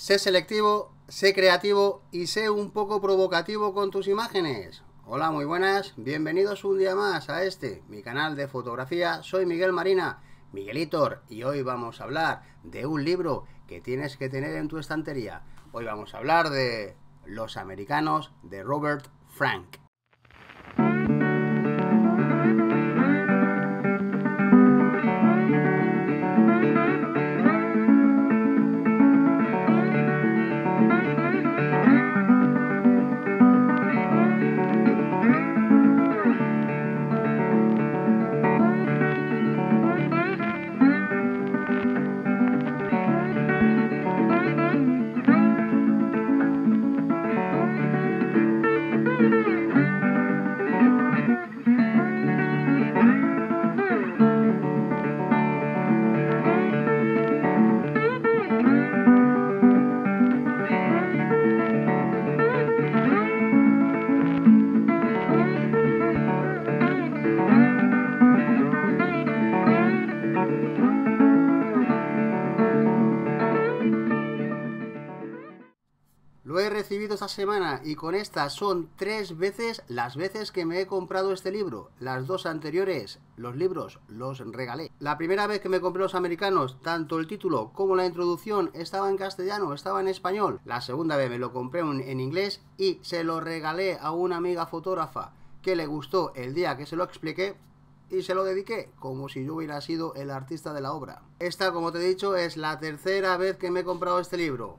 Sé selectivo, sé creativo y sé un poco provocativo con tus imágenes. Hola, muy buenas, bienvenidos un día más a este, mi canal de fotografía. Soy Miguel Marina, Miguelitor, y hoy vamos a hablar de un libro que tienes que tener en tu estantería. Hoy vamos a hablar de Los Americanos de Robert Frank. Esta semana y con esta son tres veces las veces que me he comprado este libro. Las dos anteriores, los libros, los regalé. La primera vez que me compré los americanos, tanto el título como la introducción estaba en castellano, estaba en español. La segunda vez me lo compré en inglés y se lo regalé a una amiga fotógrafa que le gustó el día que se lo expliqué y se lo dediqué, como si yo hubiera sido el artista de la obra. Esta, como te he dicho, es la tercera vez que me he comprado este libro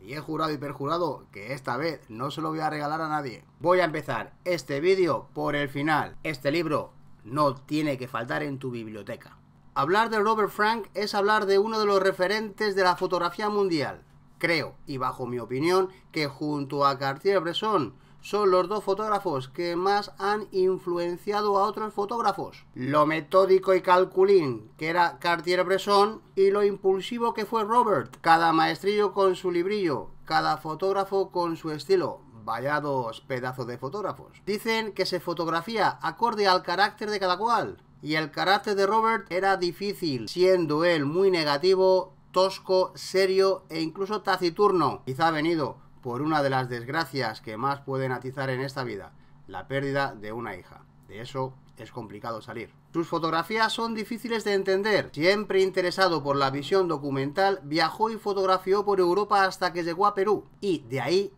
y he jurado y perjurado que esta vez no se lo voy a regalar a nadie. Voy a empezar este vídeo por el final. Este libro no tiene que faltar en tu biblioteca. Hablar de Robert Frank es hablar de uno de los referentes de la fotografía mundial. Creo, y bajo mi opinión, que junto a Cartier-Bresson son los dos fotógrafos que más han influenciado a otros fotógrafos. Lo metódico y calculín que era Cartier-Bresson y lo impulsivo que fue Robert. Cada maestrillo con su librillo, cada fotógrafo con su estilo. Vaya dos pedazos de fotógrafos. Dicen que se fotografía acorde al carácter de cada cual. Y el carácter de Robert era difícil, siendo él muy negativo, tosco, serio e incluso taciturno. Quizá ha venido por una de las desgracias que más pueden atizar en esta vida, la pérdida de una hija. De eso es complicado salir. Sus fotografías son difíciles de entender. Siempre interesado por la visión documental, viajó y fotografió por Europa hasta que llegó a Perú. Y de ahí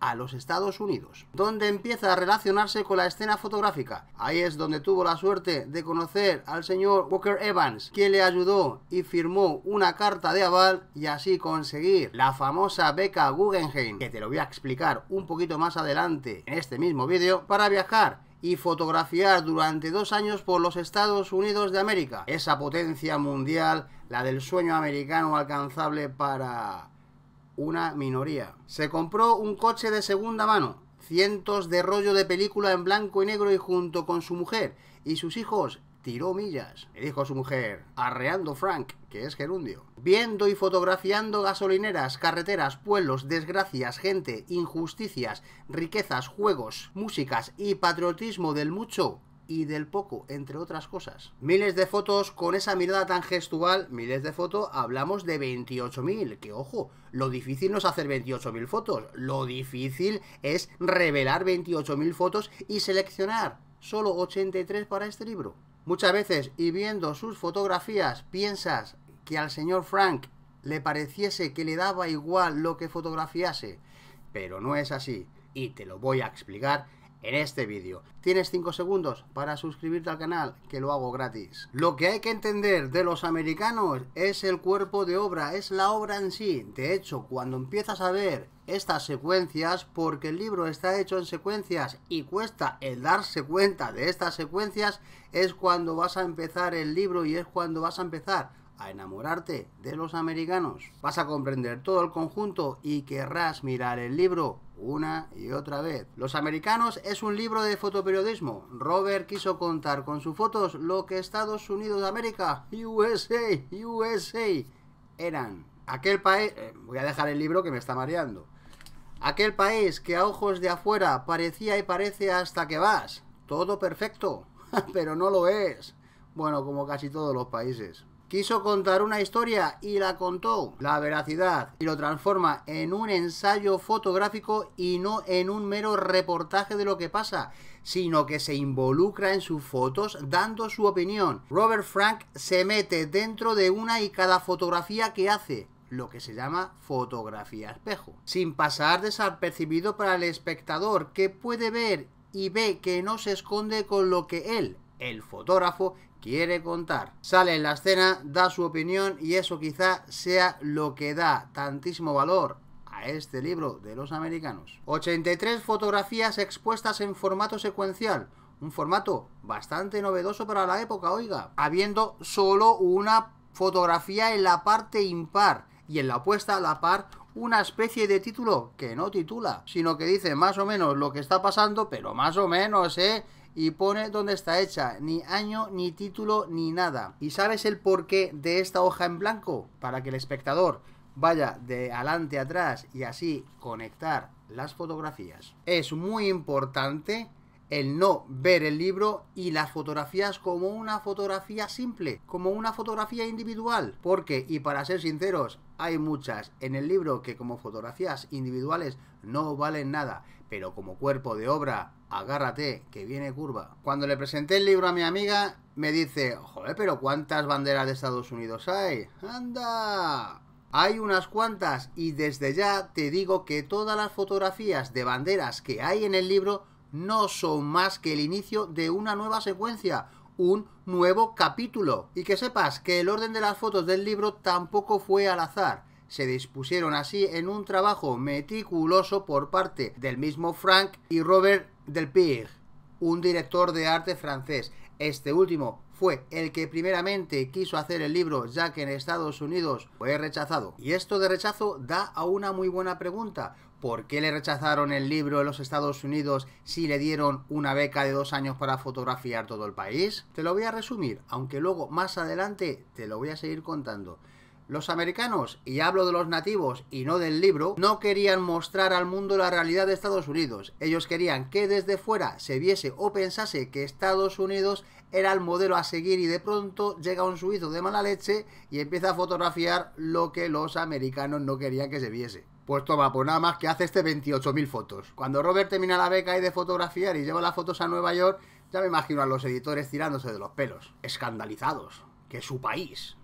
a los Estados Unidos, donde empieza a relacionarse con la escena fotográfica. Ahí es donde tuvo la suerte de conocer al señor Walker Evans, quien le ayudó y firmó una carta de aval y así conseguir la famosa beca Guggenheim, que te lo voy a explicar un poquito más adelante en este mismo vídeo, para viajar y fotografiar durante dos años por los Estados Unidos de América. Esa potencia mundial, la del sueño americano alcanzable para una minoría. Se compró un coche de segunda mano, cientos de rollo de película en blanco y negro y junto con su mujer y sus hijos tiró millas. Le dijo su mujer, arreando Frank, que es gerundio. Viendo y fotografiando gasolineras, carreteras, pueblos, desgracias, gente, injusticias, riquezas, juegos, músicas y patriotismo del mucho y del poco, entre otras cosas. Miles de fotos con esa mirada tan gestual, miles de fotos, hablamos de 28.000, que ojo, lo difícil no es hacer 28.000 fotos, lo difícil es revelar 28.000 fotos y seleccionar solo 83 para este libro. Muchas veces, y viendo sus fotografías, piensas que al señor Frank le pareciese que le daba igual lo que fotografiase, pero no es así, y te lo voy a explicar en este vídeo. Tienes 5 segundos para suscribirte al canal, que lo hago gratis. Lo que hay que entender de los americanos es el cuerpo de obra, es la obra en sí. De hecho, cuando empiezas a ver estas secuencias, porque el libro está hecho en secuencias y cuesta el darse cuenta de estas secuencias, es cuando vas a empezar el libro y es cuando vas a empezar a enamorarte de los americanos. Vas a comprender todo el conjunto y querrás mirar el libro una y otra vez. Los americanos es un libro de fotoperiodismo. Robert quiso contar con sus fotos lo que Estados Unidos de América, USA, USA, eran. Aquel país... Eh, voy a dejar el libro que me está mareando. Aquel país que a ojos de afuera parecía y parece hasta que vas. Todo perfecto, pero no lo es. Bueno, como casi todos los países. Quiso contar una historia y la contó. La veracidad. Y lo transforma en un ensayo fotográfico y no en un mero reportaje de lo que pasa, sino que se involucra en sus fotos dando su opinión. Robert Frank se mete dentro de una y cada fotografía que hace lo que se llama fotografía espejo, sin pasar desapercibido para el espectador que puede ver y ve que no se esconde con lo que él, el fotógrafo, quiere contar. Sale en la escena, da su opinión y eso quizá sea lo que da tantísimo valor a este libro de los americanos. 83 fotografías expuestas en formato secuencial, un formato bastante novedoso para la época, oiga, habiendo solo una fotografía en la parte impar y en la opuesta a la par una especie de título que no titula, sino que dice más o menos lo que está pasando, pero más o menos, ¿eh? Y pone dónde está hecha, ni año, ni título, ni nada. ¿Y sabes el porqué de esta hoja en blanco? Para que el espectador vaya de adelante atrás y así conectar las fotografías. Es muy importante el no ver el libro y las fotografías como una fotografía simple, como una fotografía individual. Porque, y para ser sinceros, hay muchas en el libro que como fotografías individuales no valen nada, pero como cuerpo de obra, agárrate, que viene curva. Cuando le presenté el libro a mi amiga, me dice, joder, pero ¿cuántas banderas de Estados Unidos hay? ¡Anda! Hay unas cuantas y desde ya te digo que todas las fotografías de banderas que hay en el libro no son más que el inicio de una nueva secuencia, un nuevo capítulo. Y que sepas que el orden de las fotos del libro tampoco fue al azar. Se dispusieron así en un trabajo meticuloso por parte del mismo Frank y Robert Delpig, un director de arte francés. Este último fue el que primeramente quiso hacer el libro ya que en Estados Unidos fue rechazado. Y esto de rechazo da a una muy buena pregunta. ¿Por qué le rechazaron el libro en los Estados Unidos si le dieron una beca de dos años para fotografiar todo el país? Te lo voy a resumir, aunque luego más adelante te lo voy a seguir contando. Los americanos, y hablo de los nativos y no del libro, no querían mostrar al mundo la realidad de Estados Unidos. Ellos querían que desde fuera se viese o pensase que Estados Unidos era el modelo a seguir y de pronto llega un suizo de mala leche y empieza a fotografiar lo que los americanos no querían que se viese. Pues toma, pues nada más que hace este 28.000 fotos. Cuando Robert termina la beca y de fotografiar y lleva las fotos a Nueva York, ya me imagino a los editores tirándose de los pelos, escandalizados, que su país,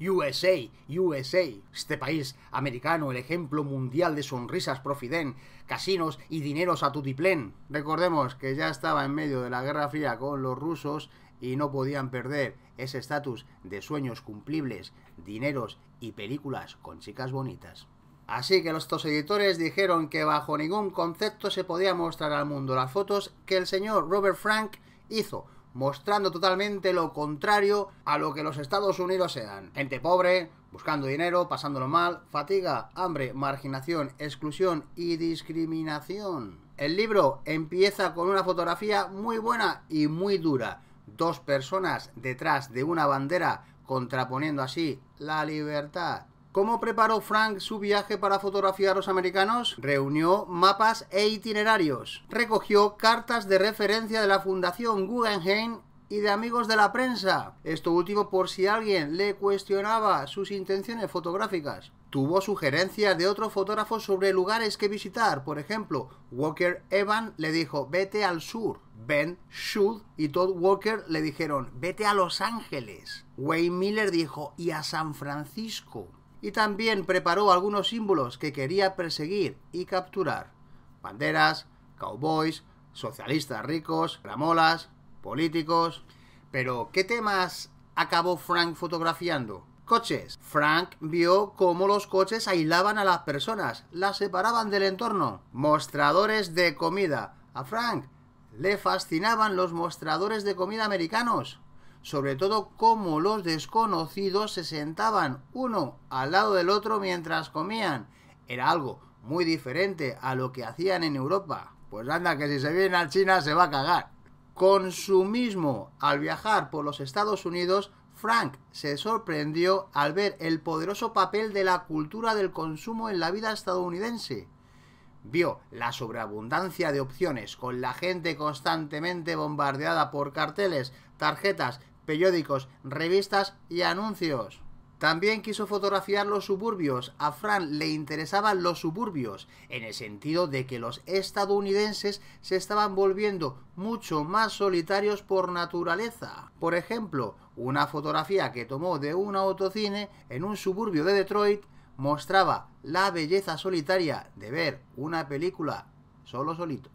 USA, USA, este país americano, el ejemplo mundial de sonrisas profiden, casinos y dineros a tutiplén. Recordemos que ya estaba en medio de la Guerra Fría con los rusos y no podían perder ese estatus de sueños cumplibles, dineros y películas con chicas bonitas. Así que los dos editores dijeron que bajo ningún concepto se podía mostrar al mundo las fotos que el señor Robert Frank hizo mostrando totalmente lo contrario a lo que los Estados Unidos sean. Gente pobre, buscando dinero, pasándolo mal, fatiga, hambre, marginación, exclusión y discriminación. El libro empieza con una fotografía muy buena y muy dura. Dos personas detrás de una bandera contraponiendo así la libertad ¿Cómo preparó Frank su viaje para fotografiar a los americanos? Reunió mapas e itinerarios. Recogió cartas de referencia de la Fundación Guggenheim y de amigos de la prensa. Esto último por si alguien le cuestionaba sus intenciones fotográficas. Tuvo sugerencias de otros fotógrafos sobre lugares que visitar. Por ejemplo, Walker Evan le dijo, vete al sur. Ben Schultz y Todd Walker le dijeron, vete a Los Ángeles. Wayne Miller dijo, y a San Francisco y también preparó algunos símbolos que quería perseguir y capturar. Banderas, cowboys, socialistas ricos, gramolas, políticos. Pero, ¿qué temas acabó Frank fotografiando? Coches. Frank vio cómo los coches aislaban a las personas, las separaban del entorno. Mostradores de comida. A Frank le fascinaban los mostradores de comida americanos sobre todo cómo los desconocidos se sentaban uno al lado del otro mientras comían. Era algo muy diferente a lo que hacían en Europa. Pues anda, que si se viene a China se va a cagar. Consumismo. Al viajar por los Estados Unidos, Frank se sorprendió al ver el poderoso papel de la cultura del consumo en la vida estadounidense. Vio la sobreabundancia de opciones, con la gente constantemente bombardeada por carteles, tarjetas, periódicos, revistas y anuncios. También quiso fotografiar los suburbios. A Fran le interesaban los suburbios, en el sentido de que los estadounidenses se estaban volviendo mucho más solitarios por naturaleza. Por ejemplo, una fotografía que tomó de un autocine en un suburbio de Detroit mostraba la belleza solitaria de ver una película solo solito,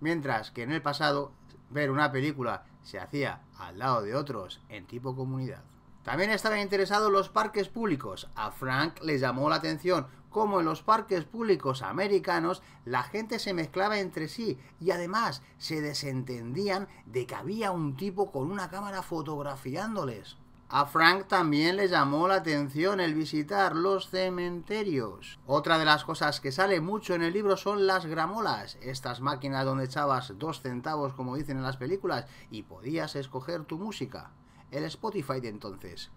mientras que en el pasado ver una película se hacía al lado de otros en tipo comunidad. También estaban interesados los parques públicos. A Frank le llamó la atención cómo en los parques públicos americanos la gente se mezclaba entre sí y además se desentendían de que había un tipo con una cámara fotografiándoles. A Frank también le llamó la atención el visitar los cementerios. Otra de las cosas que sale mucho en el libro son las gramolas, estas máquinas donde echabas dos centavos como dicen en las películas y podías escoger tu música el Spotify de entonces.